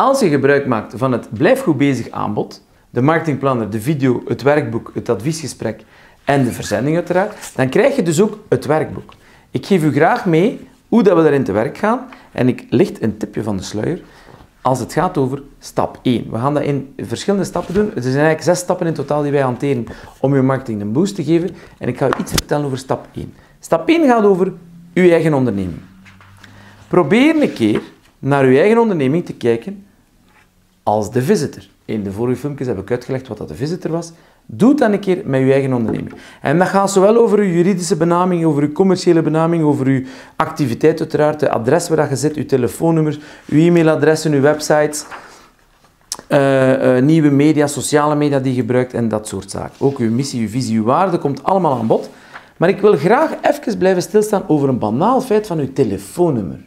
Als je gebruik maakt van het Blijf goed bezig aanbod, de marketingplanner, de video, het werkboek, het adviesgesprek en de verzending uiteraard, dan krijg je dus ook het werkboek. Ik geef u graag mee hoe dat we daarin te werk gaan en ik licht een tipje van de sluier als het gaat over stap 1. We gaan dat in verschillende stappen doen. Er zijn eigenlijk zes stappen in totaal die wij hanteren om je marketing een boost te geven. En ik ga u iets vertellen over stap 1. Stap 1 gaat over uw eigen onderneming. Probeer een keer naar uw eigen onderneming te kijken als de visitor. In de vorige filmpjes heb ik uitgelegd wat dat de visitor was. Doe dan een keer met uw eigen onderneming. En dat gaat zowel over uw juridische benaming, over uw commerciële benaming, over uw activiteit uiteraard, de adres waar je zit, uw telefoonnummer, uw e-mailadressen, uw websites, uh, nieuwe media, sociale media die je gebruikt en dat soort zaken. Ook uw missie, uw visie, uw waarde komt allemaal aan bod. Maar ik wil graag even blijven stilstaan over een banaal feit van uw telefoonnummer.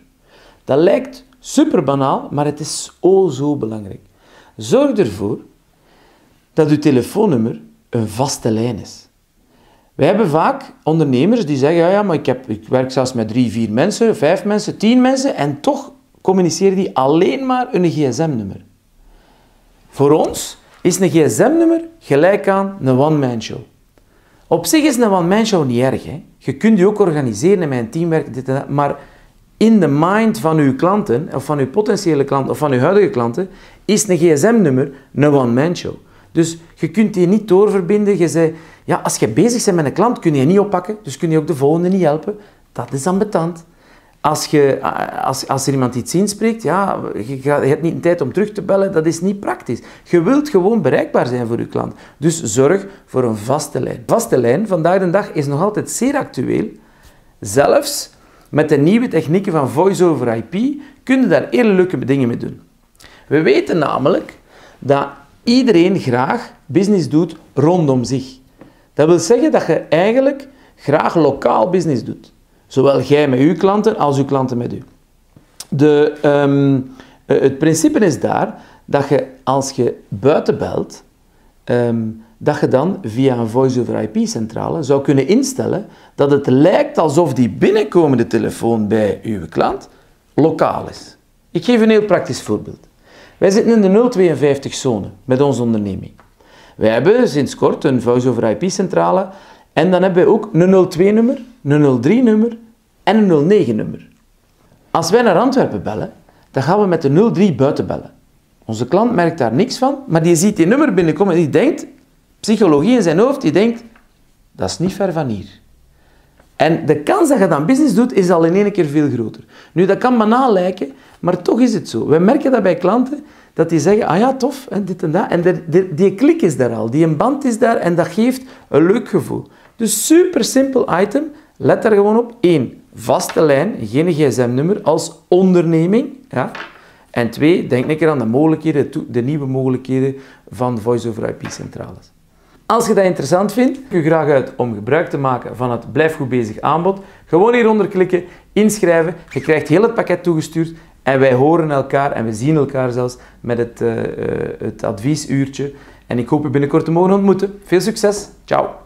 Dat lijkt super banaal, maar het is o zo belangrijk. Zorg ervoor dat uw telefoonnummer een vaste lijn is. Wij hebben vaak ondernemers die zeggen, ja, ja maar ik, heb, ik werk zelfs met drie, vier mensen, vijf mensen, tien mensen en toch communiceren die alleen maar een gsm-nummer. Voor ons is een gsm-nummer gelijk aan een one-man show. Op zich is een one-man show niet erg. Hè? Je kunt je ook organiseren in mijn teamwerk, dit en dat, maar in de mind van uw klanten, of van uw potentiële klanten, of van uw huidige klanten, is een gsm-nummer een one-man show. Dus je kunt die niet doorverbinden. Je zei, ja, als je bezig bent met een klant, kun je niet oppakken, dus kun je ook de volgende niet helpen. Dat is ambetant. Als, je, als, als er iemand iets inspreekt, ja, je, je hebt niet de tijd om terug te bellen, dat is niet praktisch. Je wilt gewoon bereikbaar zijn voor je klant. Dus zorg voor een vaste lijn. Vaste lijn, vandaag de dag, is nog altijd zeer actueel. Zelfs met de nieuwe technieken van voice-over IP kun je daar hele leuke dingen mee doen. We weten namelijk dat iedereen graag business doet rondom zich. Dat wil zeggen dat je eigenlijk graag lokaal business doet. Zowel jij met uw klanten als uw klanten met u. De, um, het principe is daar dat je als je buiten belt, um, dat je dan via een voice-over-IP-centrale zou kunnen instellen dat het lijkt alsof die binnenkomende telefoon bij uw klant lokaal is. Ik geef een heel praktisch voorbeeld. Wij zitten in de 052-zone met onze onderneming. Wij hebben sinds kort een voice-over-IP-centrale en dan hebben we ook een 02-nummer, een 03-nummer en een 09-nummer. Als wij naar Antwerpen bellen, dan gaan we met de 03 buiten bellen. Onze klant merkt daar niks van, maar die ziet die nummer binnenkomen en die denkt, psychologie in zijn hoofd, die denkt, dat is niet ver van hier. En de kans dat je dan business doet, is al in één keer veel groter. Nu, dat kan banaal lijken, maar toch is het zo. We merken dat bij klanten, dat die zeggen, ah ja, tof, en dit en dat. En die klik is daar al, die band is daar en dat geeft een leuk gevoel. Dus super simpel item, let daar gewoon op. Eén, vaste lijn, geen gsm-nummer als onderneming. Ja. En twee, denk een keer aan de mogelijkheden, de nieuwe mogelijkheden van voice-over IP-centrales. Als je dat interessant vindt, ik je graag uit om gebruik te maken van het Blijf Goed Bezig aanbod. Gewoon hieronder klikken, inschrijven. Je krijgt heel het pakket toegestuurd en wij horen elkaar en we zien elkaar zelfs met het, uh, het adviesuurtje. En ik hoop je binnenkort te mogen ontmoeten. Veel succes. Ciao.